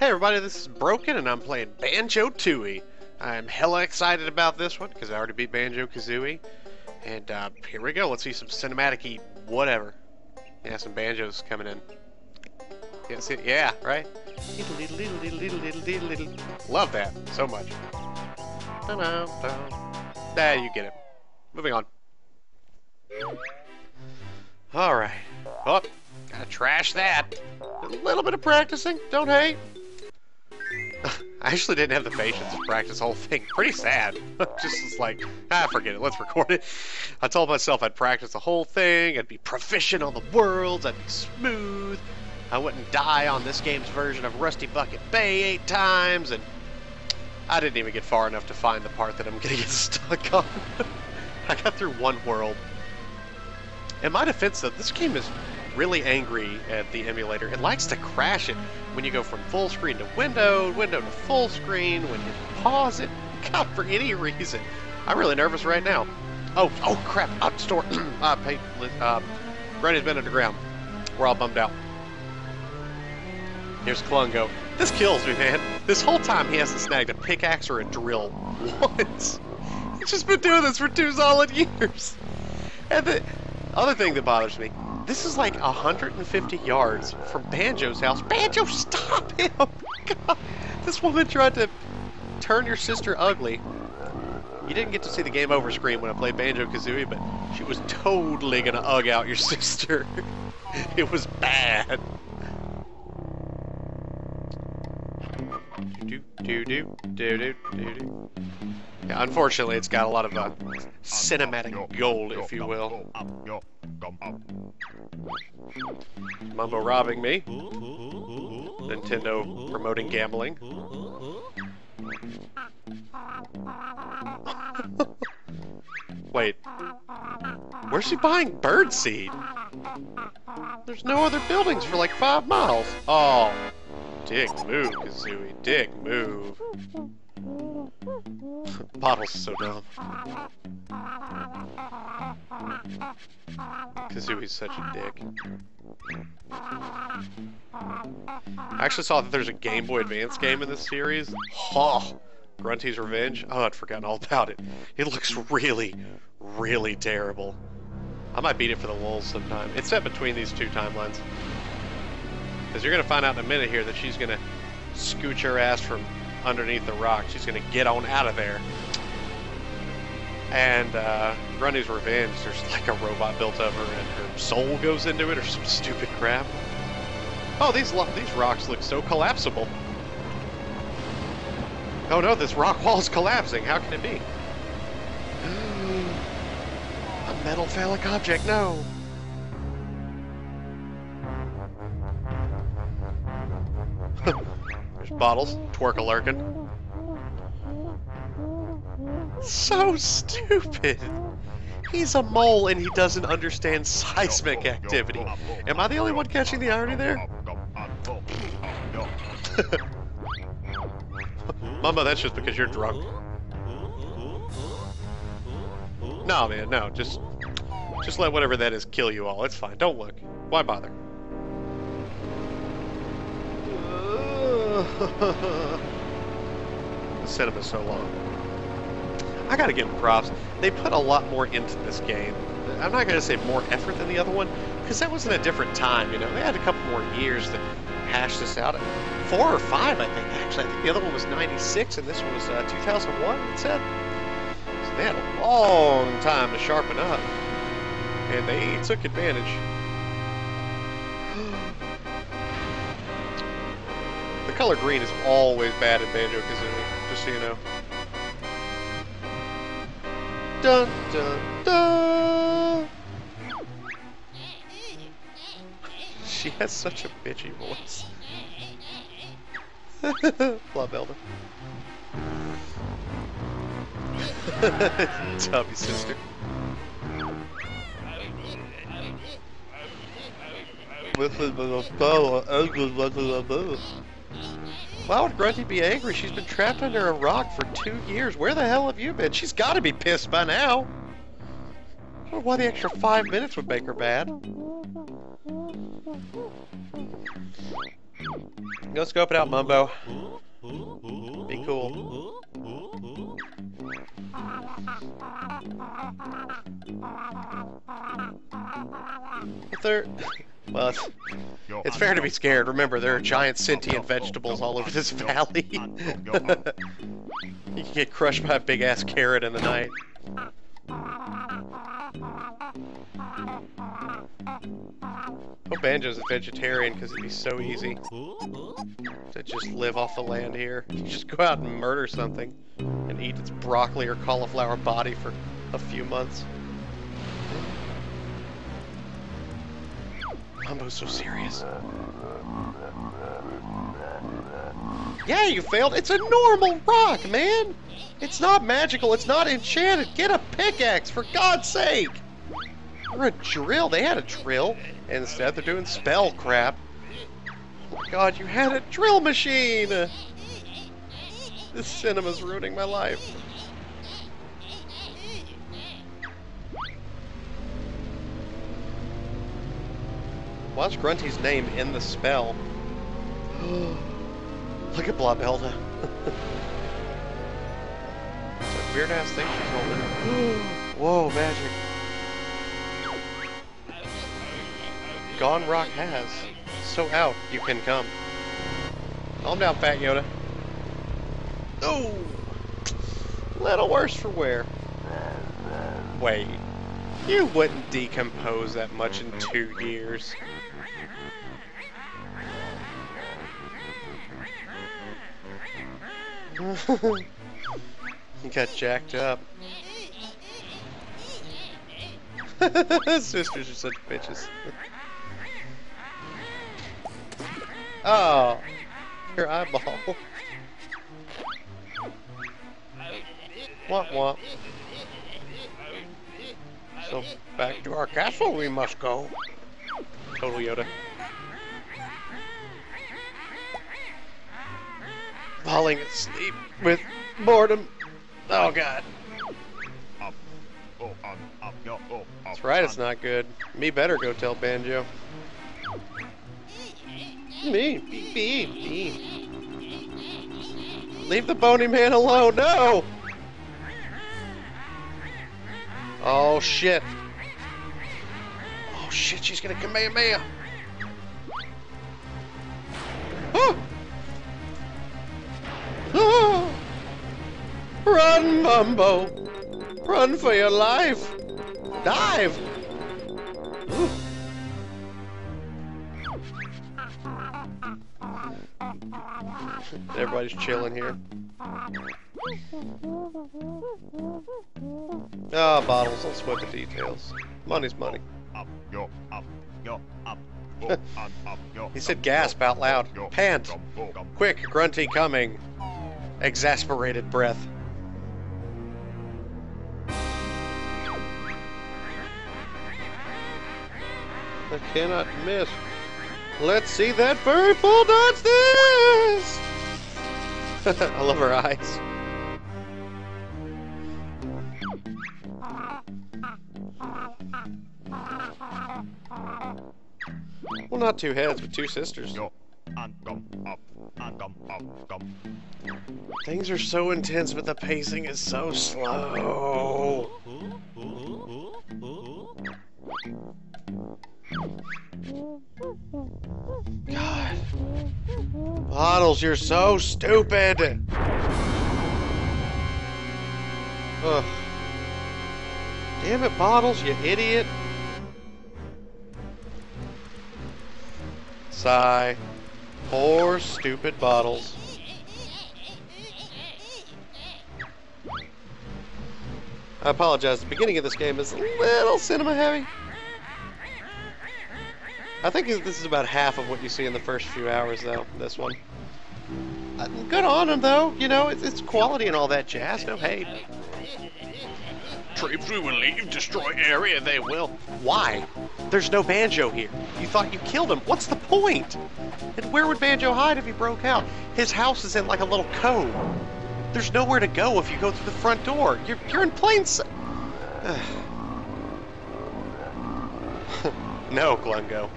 Hey everybody, this is Broken and I'm playing Banjo-Tooie. I'm hella excited about this one because I already beat Banjo-Kazooie. And uh, here we go, let's see some cinematic whatever. Yeah, some banjos coming in. Yeah, see, yeah, right? Love that so much. Ah, you get it. Moving on. Alright. Oh, gotta trash that. A little bit of practicing, don't hate. I actually didn't have the patience to practice the whole thing. Pretty sad. Just was like, ah, forget it. Let's record it. I told myself I'd practice the whole thing. I'd be proficient on the worlds. I'd be smooth. I wouldn't die on this game's version of Rusty Bucket Bay eight times, and I didn't even get far enough to find the part that I'm gonna get stuck on. I got through one world. In my defense, though, this game is really angry at the emulator. It likes to crash it when you go from full screen to window, window to full screen, when you pause it. God, for any reason. I'm really nervous right now. Oh, oh crap, up store. uh, pay, uh, Granny's been underground. We're all bummed out. Here's Klungo. This kills me, man. This whole time he hasn't snagged a pickaxe or a drill once. He's just been doing this for two solid years. And the other thing that bothers me, this is like 150 yards from Banjo's house. Banjo, stop him! Oh God, this woman tried to turn your sister ugly. You didn't get to see the game over screen when I played Banjo-Kazooie, but she was totally gonna ug out your sister. it was bad. Do do do do do do do. Yeah, unfortunately, it's got a lot of uh, cinematic gold, if you will. Mumbo robbing me. Nintendo promoting gambling. Wait. Where's she buying birdseed? There's no other buildings for like five miles. Oh. Dick move, Kazooie. Dick move. Bottle's so dumb. Kazooie's such a dick. I actually saw that there's a Game Boy Advance game in this series. Oh, Grunty's Revenge. Oh, I'd forgotten all about it. It looks really, really terrible. I might beat it for the lulz sometime. It's set between these two timelines. Because you're going to find out in a minute here that she's going to scooch her ass from underneath the rock. She's going to get on out of there. And uh, Grunty's Revenge, there's like a robot built of her and her soul goes into it or some stupid crap. Oh, these these rocks look so collapsible. Oh no, this rock wall's collapsing. How can it be? a metal phallic object, no. There's bottles, twerk a lurking. So stupid! He's a mole and he doesn't understand seismic activity. Am I the only one catching the irony there? Mama, that's just because you're drunk. No, man, no. Just, just let whatever that is kill you all. It's fine. Don't look. Why bother? the cinema's so long. I gotta give them props. They put a lot more into this game. I'm not gonna say more effort than the other one, because that was in a different time, you know. They had a couple more years to hash this out. Four or five, I think, actually. I think the other one was 96, and this one was uh, 2001, it said. So they had a long time to sharpen up. And they took advantage. The color green is always bad in Banjo-Kazooie, just so you know. Dun dun dun! She has such a bitchy voice. Love Elder. Tubby sister. Why would Grunty be angry? She's been trapped under a rock for two years. Where the hell have you been? She's got to be pissed by now. I don't why the extra five minutes would make her mad. Go scope it out, Mumbo. Be cool. But they're... Well, it's, it's fair to be scared. Remember, there are giant sentient vegetables all over this valley. you can get crushed by a big-ass carrot in the night. Hope Banjo's a vegetarian because it'd be so easy to just live off the land here. You just go out and murder something and eat its broccoli or cauliflower body for a few months. Mumbo's so serious. Yeah, you failed. It's a normal rock, man. It's not magical. It's not enchanted. Get a pickaxe, for God's sake. Or a drill. They had a drill. Instead, they're doing spell crap. God, you had a drill machine! This cinema's ruining my life. Watch Grunty's name in the spell. Look at Blobelda. weird ass thing she's holding. Whoa, magic. Gone Rock has. So out, you can come. Calm down, Fat Yoda. Oh! Little worse for wear. Wait. You wouldn't decompose that much in two years. he got jacked up. Sisters are such bitches. oh, your eyeball. Womp womp. So, back to our castle we must go. Total Yoda. Falling asleep with boredom. Oh god. That's right, it's not good. Me better go tell Banjo. Me, me, me. Leave the bony man alone, no! Oh shit. Oh shit, she's gonna Kamehameha. Oh! Run, Mumbo! Run for your life! Dive! Ooh. Everybody's chilling here. Ah, oh, bottles, don't sweat the details. Money's money. Up, yo, up, yo, up. he said gasp out loud. Pant! Quick, grunty coming. Exasperated breath. I cannot miss. Let's see that furry full dance this! I love her eyes. Well, not two heads, but two sisters. Things are so intense, but the pacing is so slow. God. Bottles, you're so stupid! Ugh. Damn it, Bottles, you idiot! Sigh. Poor, stupid Bottles. I apologize, the beginning of this game is a little cinema heavy. I think this is about half of what you see in the first few hours, though, this one. Uh, good on them, though. You know, it's, it's quality and all that jazz. No hate. Troops we will leave, destroy area, they will. Why? There's no Banjo here. You thought you killed him. What's the point? And where would Banjo hide if he broke out? His house is in like a little cove. There's nowhere to go if you go through the front door. You're, you're in plain sight. no, Klungo.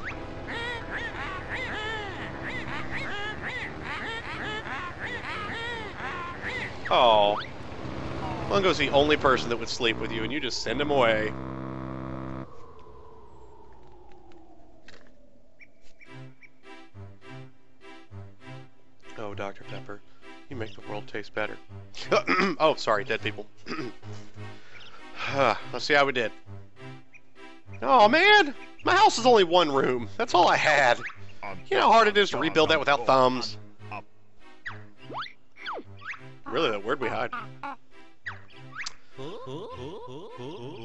Oh. Klungo's the only person that would sleep with you, and you just send him away. Dr. Pepper, you make the world taste better. oh, sorry, dead people. Ah, let's see how we did. Oh, man! My house is only one room. That's all I had. You know how hard it is to rebuild that without thumbs? Really, that word we hide.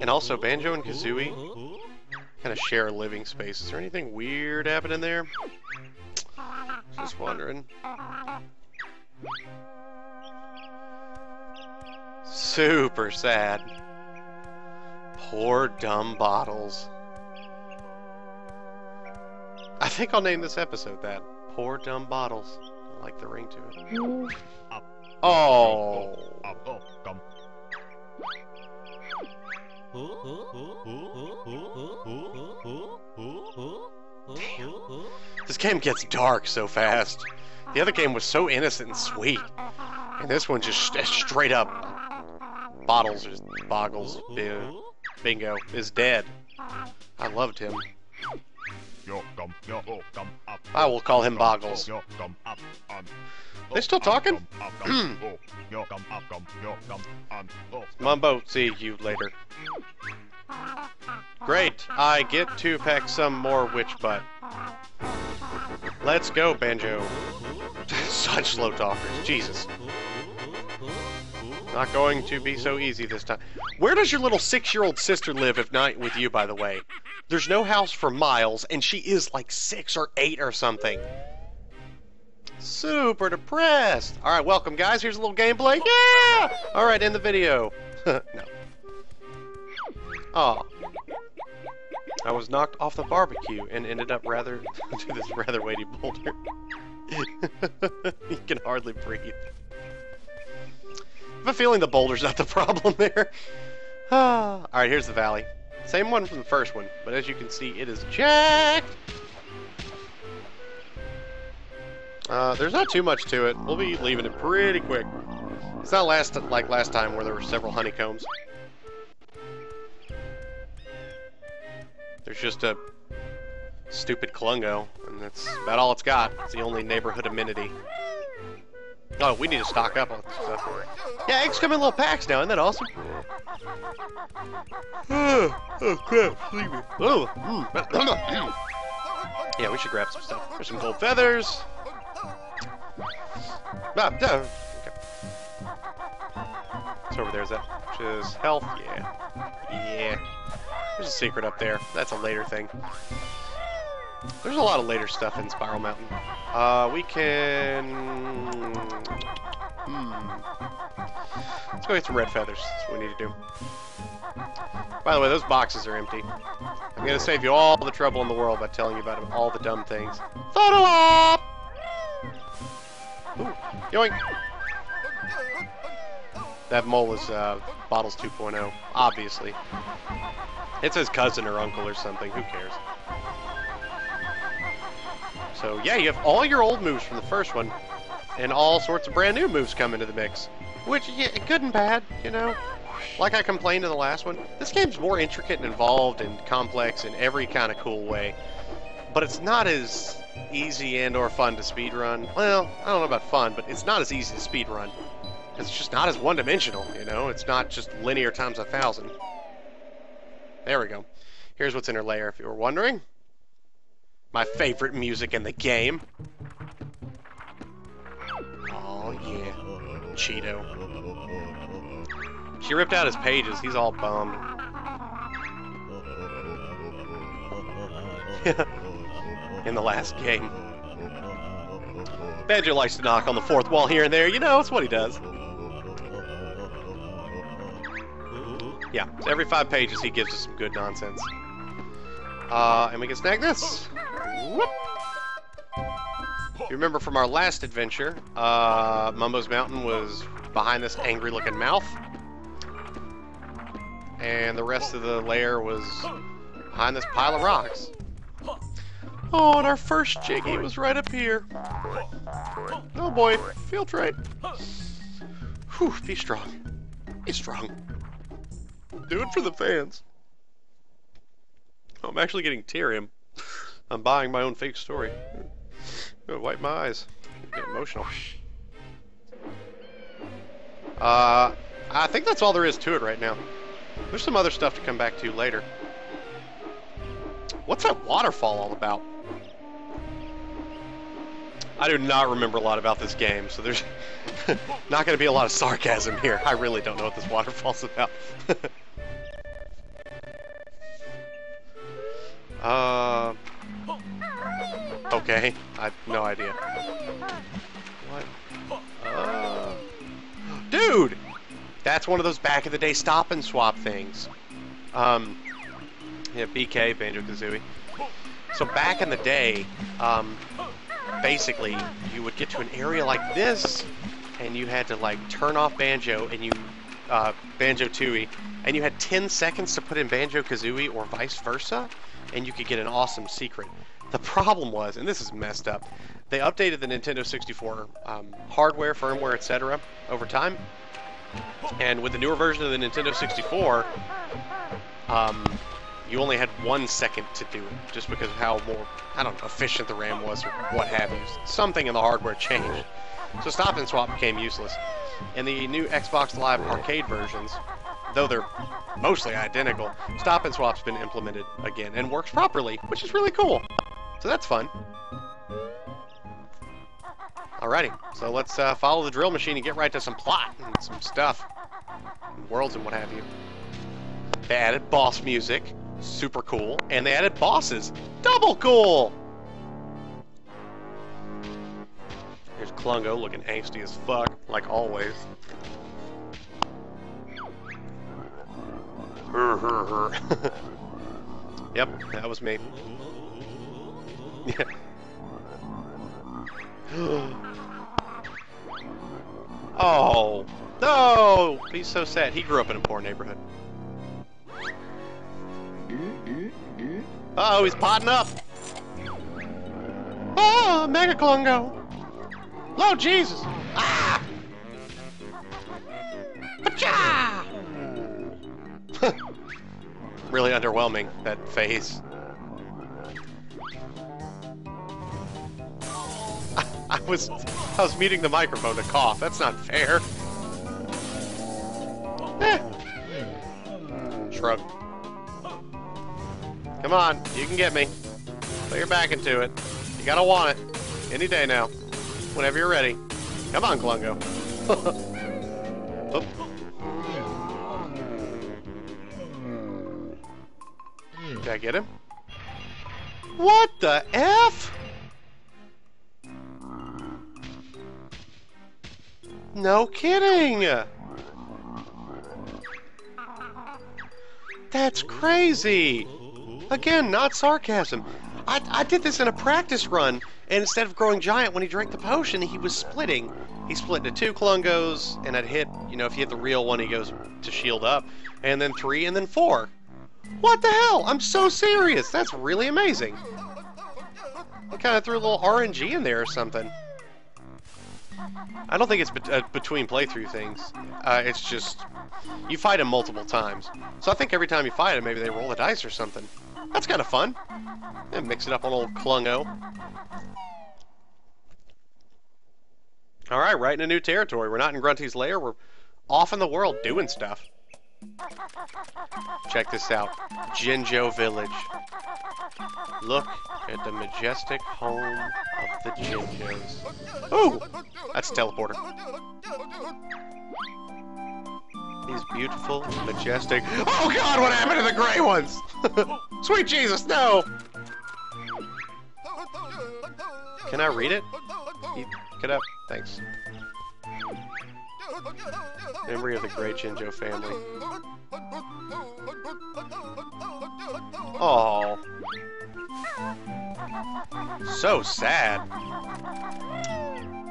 And also, Banjo and Kazooie kind of share a living space. Is there anything weird happening there? Just wondering. Super sad. Poor dumb bottles. I think I'll name this episode that. Poor dumb bottles. I like the ring to it. Oh. This game gets dark so fast. The other game was so innocent and sweet. And this one just straight up bottles boggles bingo is dead. I loved him. I will call him Boggles. They still talking? Mumbo, see you later. Great, I get to pack some more witch butt. Let's go, Banjo. Such slow talkers, Jesus. Not going to be so easy this time. Where does your little six-year-old sister live if not with you, by the way? There's no house for miles, and she is like six or eight or something. Super depressed. All right, welcome, guys. Here's a little gameplay. Yeah! All right, end the video. no. Oh. I was knocked off the barbecue and ended up rather to this rather weighty boulder. you can hardly breathe. I have a feeling the boulder's not the problem there. Alright, here's the valley. Same one from the first one, but as you can see, it is jacked! Uh, there's not too much to it. We'll be leaving it pretty quick. It's not last like last time where there were several honeycombs. There's just a stupid Klungo, and that's about all it's got. It's the only neighborhood amenity. Oh, we need to stock up on stuff. Yeah, eggs come in little packs now, isn't that awesome? oh, oh crap, sleepy. Oh, mm. yeah, we should grab some stuff. There's some gold feathers. Ah, okay. What's over there? Is that just health? Yeah. Yeah. There's a secret up there. That's a later thing. There's a lot of later stuff in Spiral Mountain. Uh, we can... Hmm. Let's go get some red feathers. That's what we need to do. By the way, those boxes are empty. I'm gonna save you all the trouble in the world by telling you about all the dumb things. Photo op! Ooh, yoink! That mole is uh, Bottles 2.0, obviously. It says cousin or uncle or something, who cares? So yeah, you have all your old moves from the first one, and all sorts of brand new moves come into the mix. Which, yeah, good and bad, you know? Like I complained in the last one, this game's more intricate and involved and complex in every kind of cool way. But it's not as easy and or fun to speedrun. Well, I don't know about fun, but it's not as easy to speedrun. It's just not as one-dimensional, you know? It's not just linear times a thousand. There we go. Here's what's in her lair, if you were wondering. My favorite music in the game. Oh, yeah. Cheato. She ripped out his pages. He's all bummed. in the last game. Banjo likes to knock on the fourth wall here and there. You know, it's what he does. Yeah, every five pages he gives us some good nonsense. Uh, and we can snag this. Whoop. You remember from our last adventure, uh, Mumbo's Mountain was behind this angry-looking mouth. And the rest of the lair was behind this pile of rocks. Oh, and our first Jiggy was right up here. Oh boy, field trade. Whew, be strong. Be strong. Do it for the fans. I'm actually getting teary. I'm buying my own fake story. Wipe my eyes. Get emotional. Uh, I think that's all there is to it right now. There's some other stuff to come back to later. What's that waterfall all about? I do not remember a lot about this game, so there's not going to be a lot of sarcasm here. I really don't know what this waterfall's about. uh, okay, I have no idea. What? Uh, dude! That's one of those back in the day stop and swap things. Um, yeah, BK, Banjo-Kazooie. So back in the day, um, basically, you would get to an area like this, and you had to like turn off Banjo and you uh, Banjo Tooie, and you had 10 seconds to put in Banjo Kazooie or vice versa, and you could get an awesome secret. The problem was, and this is messed up, they updated the Nintendo 64 um, hardware, firmware, etc. over time, and with the newer version of the Nintendo 64, um, you only had one second to do it, just because of how more, I don't know, efficient the RAM was or what have you. Something in the hardware changed. So stop and swap became useless. In the new Xbox Live arcade versions, though they're mostly identical, stop and swap's been implemented again and works properly, which is really cool. So that's fun. Alrighty, so let's uh, follow the drill machine and get right to some plot and some stuff. And worlds and what have you. They added boss music, super cool, and they added bosses, double cool! Here's Klungo looking angsty as fuck, like always. yep, that was me. Yeah. oh, no! He's so sad. He grew up in a poor neighborhood. Uh oh, he's potting up. Oh, Mega Klungo. Oh, Jesus. Ah! Really underwhelming, that phase. I was I was muting the microphone to cough. That's not fair. Eh. Shrug. Come on, you can get me. Put your back into it. You gotta want it. Any day now. Whenever you're ready. Come on, Klungo. oh. Did I get him? What the F? No kidding! That's crazy! Again, not sarcasm. I, I did this in a practice run, and instead of growing giant, when he drank the potion, he was splitting. He split into two Klungos, and I'd hit, you know, if you hit the real one, he goes to shield up, and then three, and then four. What the hell? I'm so serious. That's really amazing. I kind of threw a little RNG in there or something. I don't think it's be uh, between playthrough things. Uh, it's just, you fight him multiple times. So I think every time you fight him, maybe they roll the dice or something. That's kind of fun. Yeah, mix it up on old Klungo. Alright, right in a new territory. We're not in Grunty's lair, we're off in the world doing stuff. Check this out. Jinjo Village. Look at the majestic home of the Jinjos. Ooh! That's a teleporter. These beautiful, majestic... Oh god, what happened to the gray ones? Sweet Jesus, no! Can I read it? Get up. Thanks. Memory of the great Jinjo family. Oh. So sad.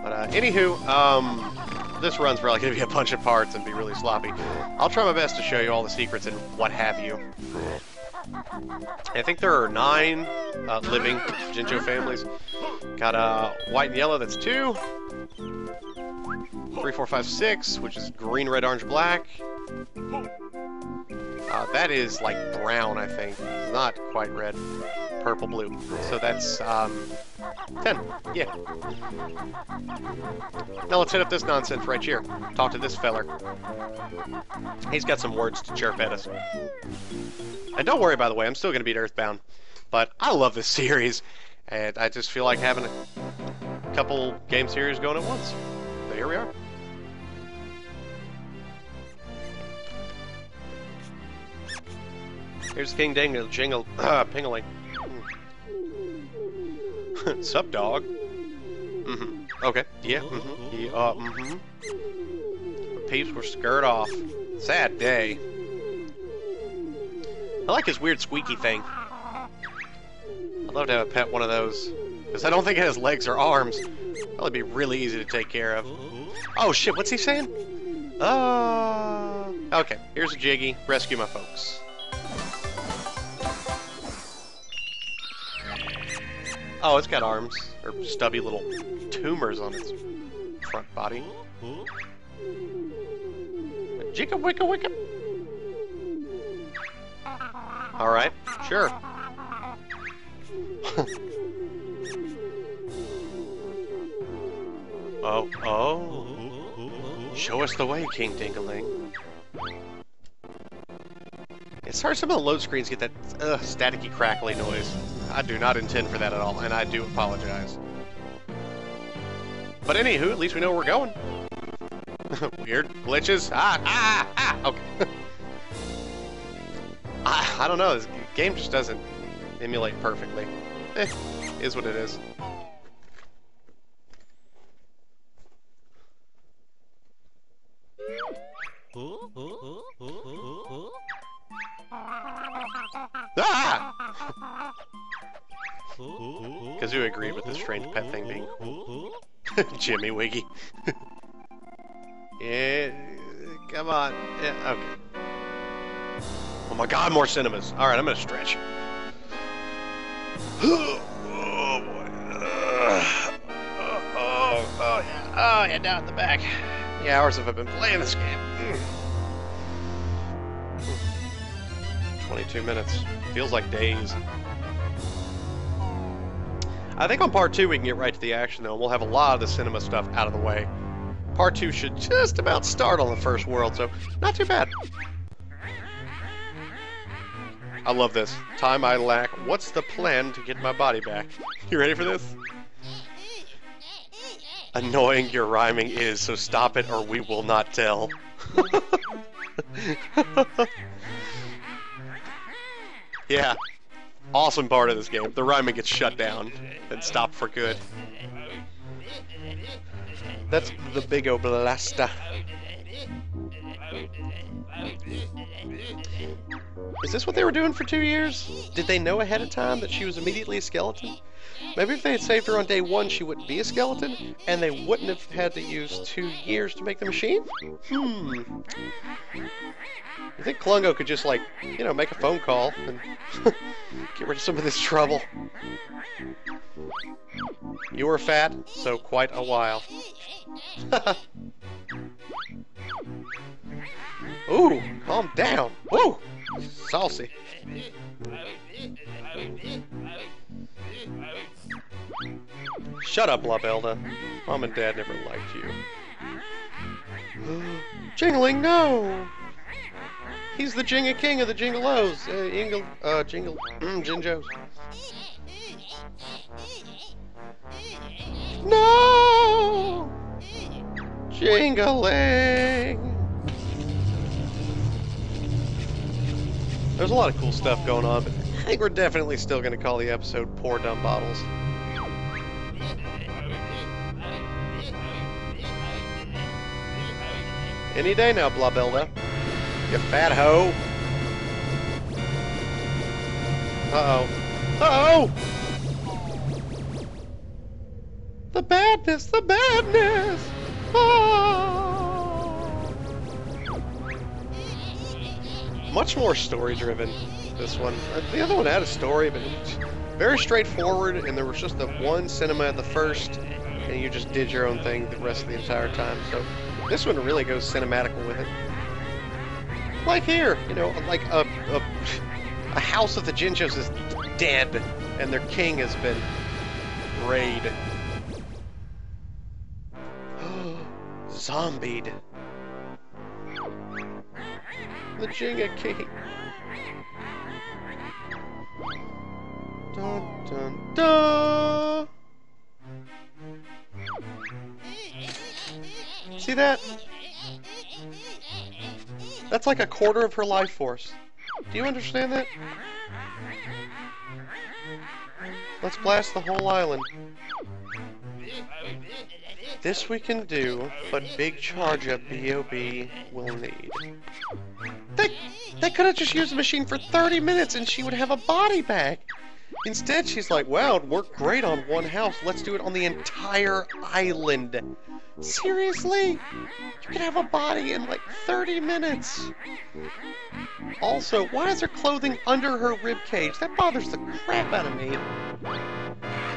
But uh, anywho, um, this run's probably going to be a bunch of parts and be really sloppy. I'll try my best to show you all the secrets and what have you. I think there are nine uh, living Jinjo families. Got uh, white and yellow, that's two. Three, four, five, six, which is green, red, orange, black. Uh, that is like brown, I think. Not quite red. Purple, blue. So that's, um, 10. Yeah. Now let's hit up this nonsense right here. Talk to this feller. He's got some words to chirp at us. And don't worry, by the way, I'm still going to beat Earthbound. But I love this series, and I just feel like having a couple game series going at once. So here we are. Here's King Dingle Jingle uh, Pingling. Sup, dog? Mm-hmm. Okay. Yeah. Mm-hmm. Yeah. Uh, mm-hmm. Peeps were scared off. Sad day. I like his weird squeaky thing. I'd love to have a pet one of those. Because I don't think it has legs or arms. That'd be really easy to take care of. Oh shit, what's he saying? Uh... Okay, here's a Jiggy. Rescue my folks. Oh, it's got arms. Or stubby little tumors on its front body. Jigga wicka wicka. Alright, sure. oh, oh. Show us the way, King Dingaling. It's hard some of the load screens get that uh, staticky crackly noise. I do not intend for that at all, and I do apologize. But anywho, at least we know where we're going. Weird glitches. Ah, ah, ah. Okay. I, I don't know. This game just doesn't emulate perfectly. Eh, is what it is. More cinemas. Alright, I'm gonna stretch. oh boy. Uh, oh, oh, yeah. Oh, yeah, down at the back. The hours have I been playing this game? Mm. 22 minutes. Feels like days. I think on part two we can get right to the action though, and we'll have a lot of the cinema stuff out of the way. Part two should just about start on the first world, so not too bad. I love this. Time I lack. What's the plan to get my body back? You ready for this? Annoying your rhyming is, so stop it or we will not tell. yeah. Awesome part of this game. The rhyming gets shut down and stopped for good. That's the big oblasta. Is this what they were doing for two years? Did they know ahead of time that she was immediately a skeleton? Maybe if they had saved her on day one, she wouldn't be a skeleton, and they wouldn't have had to use two years to make the machine? Hmm. You think Klungo could just, like, you know, make a phone call and get rid of some of this trouble? You were fat, so quite a while. Ooh, calm down. Ooh, saucy. Shut up, Blobelda. Mom and Dad never liked you. Jingaling, no! He's the Jinga King of the Jingalos. Uh, Ingle, uh, Jingle, mm, Jinjos. No! Jingaling! There's a lot of cool stuff going on, but I think we're definitely still going to call the episode Poor Dumb Bottles. Any day now, Blobelda. You fat hoe. Uh-oh. Uh-oh! The badness, the badness! Oh! Much more story-driven, this one. Uh, the other one had a story, but very straightforward, and there was just the one cinema at the first, and you just did your own thing the rest of the entire time. So this one really goes cinematical with it. Like here, you know, like a, a, a house of the Jinjos is dead, and their king has been raided. Zombied. The Jenga King. Dun dun dun. See that? That's like a quarter of her life force. Do you understand that? Let's blast the whole island. This we can do, but big charge up B.O.B. will need. They, could have just used the machine for 30 minutes and she would have a body back. Instead, she's like, wow, it worked great on one house. Let's do it on the entire island. Seriously? You can have a body in like 30 minutes. Also, why is her clothing under her rib cage? That bothers the crap out of me.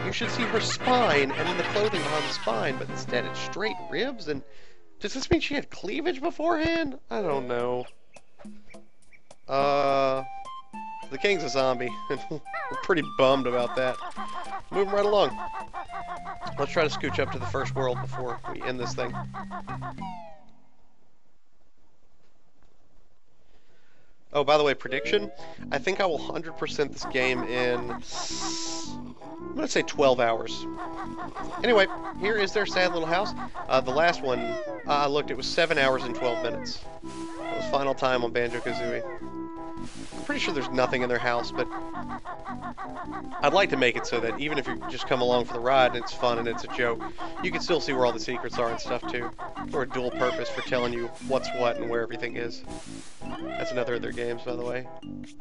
You should see her spine and then the clothing behind the spine, but instead it's straight ribs and does this mean she had cleavage beforehand? I don't know. Uh the king's a zombie. We're pretty bummed about that. Moving right along. Let's try to scooch up to the first world before we end this thing. Oh, by the way, prediction. I think I will 100% this game in, I'm going to say 12 hours. Anyway, here is their sad little house. Uh, the last one, uh, I looked, it was 7 hours and 12 minutes. That was final time on Banjo-Kazooie. I'm pretty sure there's nothing in their house, but I'd like to make it so that even if you just come along for the ride and it's fun and it's a joke, you can still see where all the secrets are and stuff too. For a dual purpose for telling you what's what and where everything is. That's another of their games, by the way.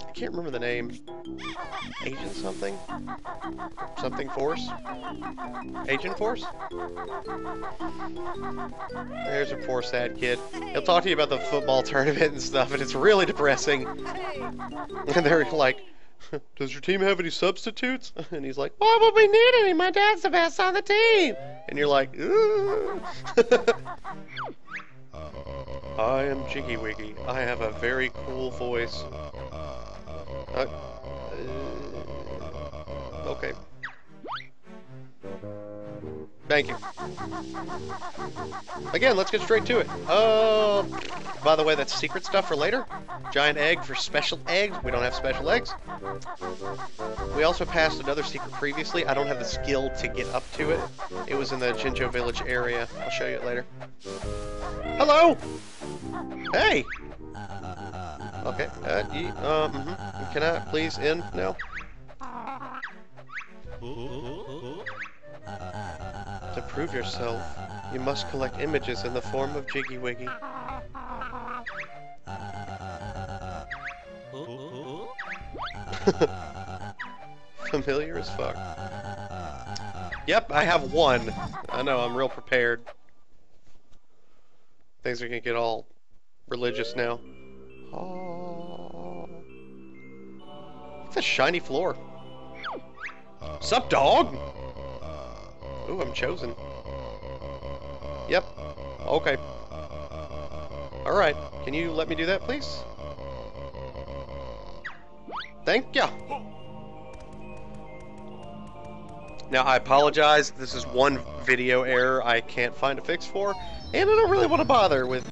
I can't remember the name. Agent something? Something Force? Agent Force? There's a poor sad kid. He'll talk to you about the football tournament and stuff, and it's really depressing. And they're like, does your team have any substitutes? And he's like, why would we need any? My dad's the best on the team. And you're like, I am Jiggy Wiggy. I have a very cool voice. Uh, okay. Thank you. Again, let's get straight to it. Uh, by the way, that's secret stuff for later. Giant egg for special eggs. We don't have special eggs. We also passed another secret previously. I don't have the skill to get up to it. It was in the Jinjo Village area. I'll show you it later. Hello! Hey! Okay, uh, ye, uh, mm -hmm. Can I please in now? To prove yourself, you must collect images in the form of Jiggy Wiggy. Familiar as fuck. Yep, I have one. I know, I'm real prepared. Things are gonna get all religious now. Oh. It's a shiny floor. Sup, dog? Ooh, I'm chosen. Yep. Okay. Alright. Can you let me do that, please? Thank ya! Now, I apologize. This is one video error I can't find a fix for, and I don't really want to bother with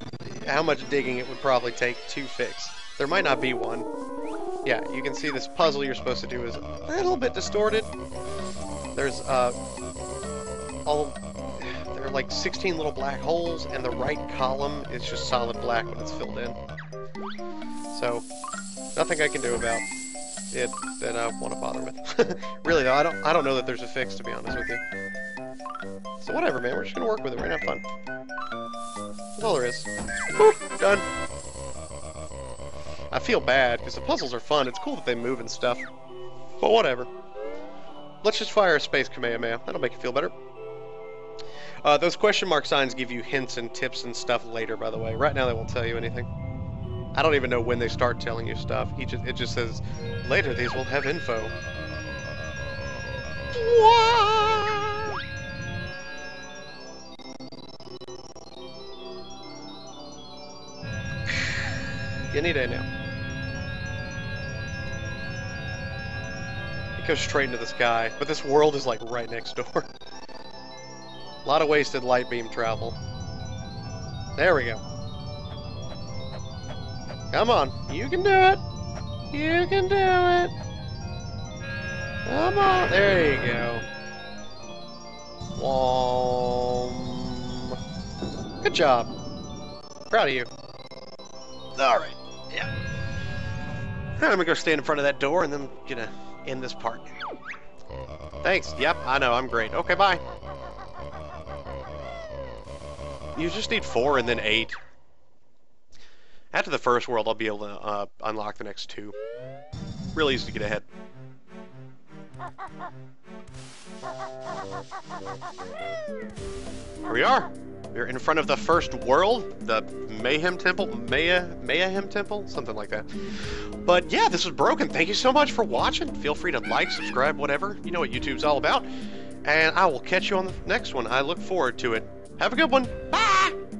how much digging it would probably take to fix. There might not be one. Yeah, you can see this puzzle you're supposed to do is a little bit distorted. There's, uh, all uh, there are like 16 little black holes, and the right column is just solid black when it's filled in. So, nothing I can do about it that I want to bother with. really though, I don't I don't know that there's a fix to be honest with you. So whatever, man. We're just gonna work with it. We're gonna have fun. That's all there is. Boop, done. I feel bad because the puzzles are fun. It's cool that they move and stuff, but whatever. Let's just fire a space Kamehameha. That'll make you feel better. Uh, those question mark signs give you hints and tips and stuff later, by the way. Right now, they won't tell you anything. I don't even know when they start telling you stuff. Just, it just says, later these will have info. What? Any day now. It goes straight into the sky, but this world is like right next door. A lot of wasted light beam travel. There we go. Come on, you can do it. You can do it. Come on, there you go. Wom. Good job. Proud of you. Alright, yeah. I'm gonna go stand in front of that door and then I'm gonna end this part. Uh, Thanks, yep, I know, I'm great. Okay, bye. You just need four and then eight. After the first world, I'll be able to uh, unlock the next two. Really easy to get ahead. Here we are. We're in front of the first world, the Mayhem Temple, Maya, Mayhem Temple, something like that. But yeah, this was broken. Thank you so much for watching. Feel free to like, subscribe, whatever. You know what YouTube's all about. And I will catch you on the next one. I look forward to it. Have a good one. Bye. 了。